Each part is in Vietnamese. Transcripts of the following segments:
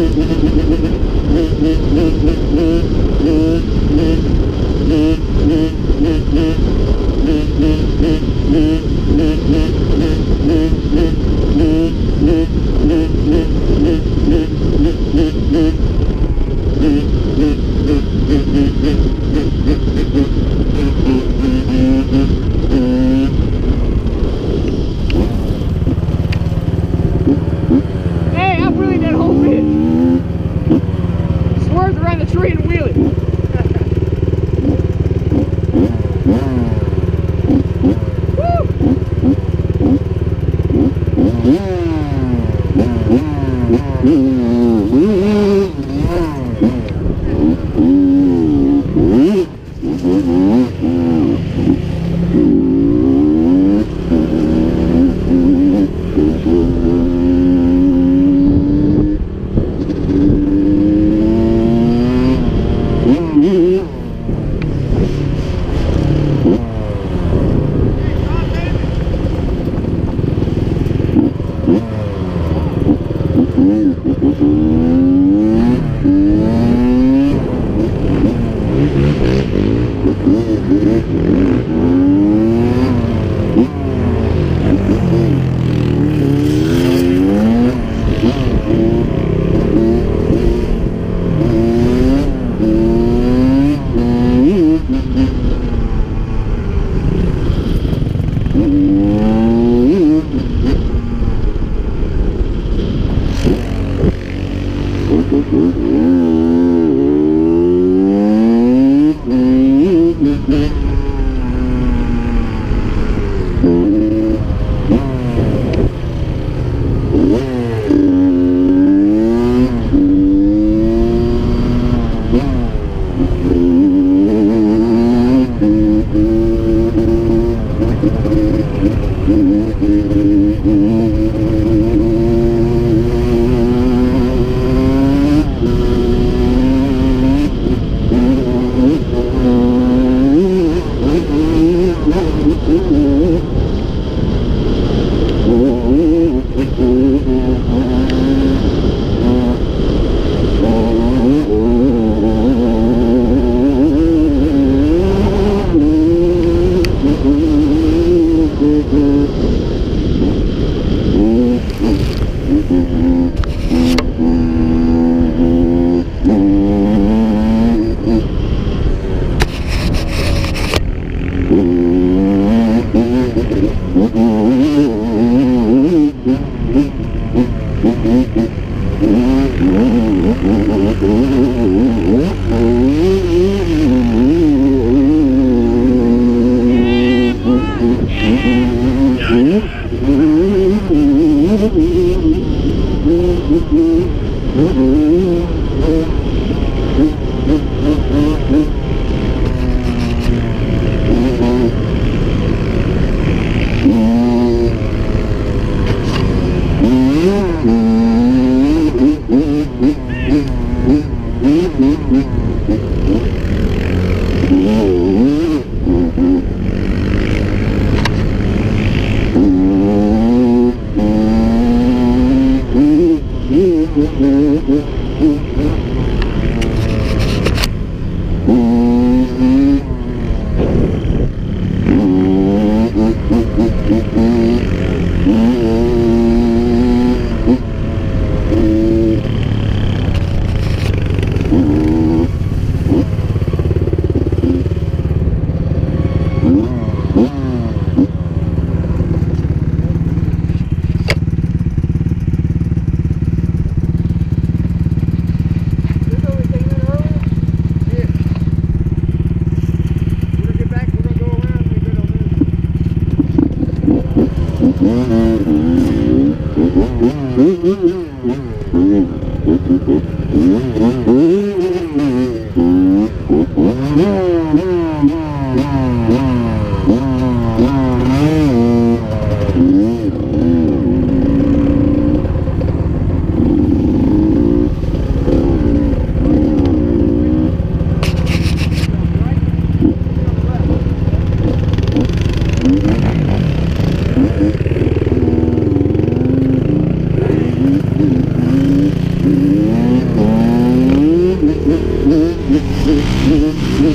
Hey, I'm really that whole bit. Swerved around the tree and wheel it. ruim Mm-hmm. Mm-hmm. Mm-hmm. Uhum. Mm-hmm.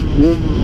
Mm-hmm.